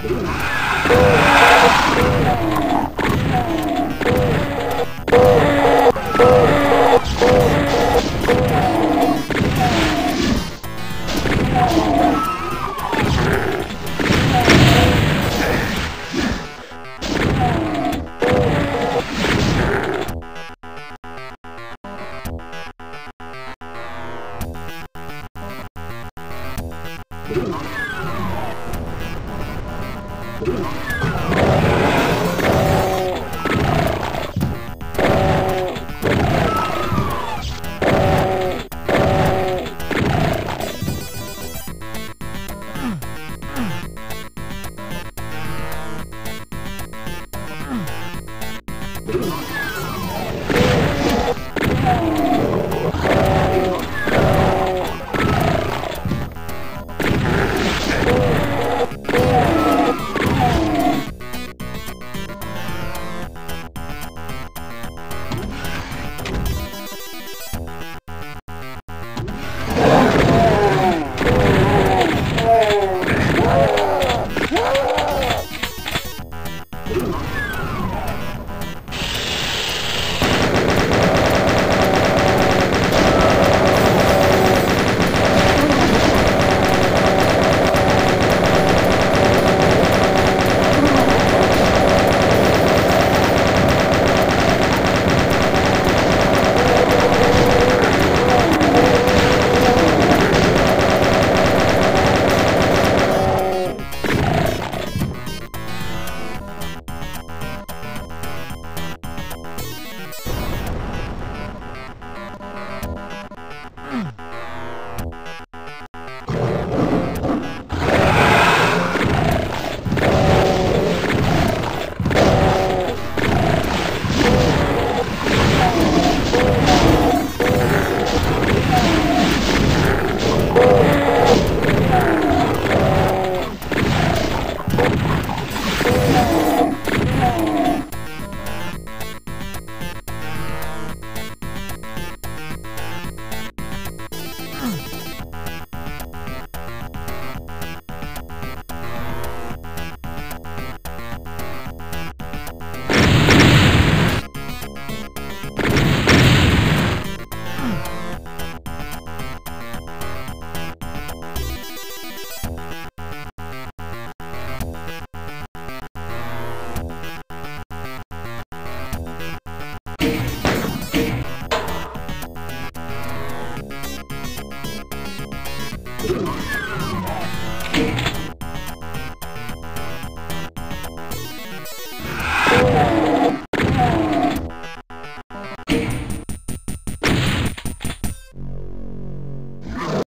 Come on. ああ!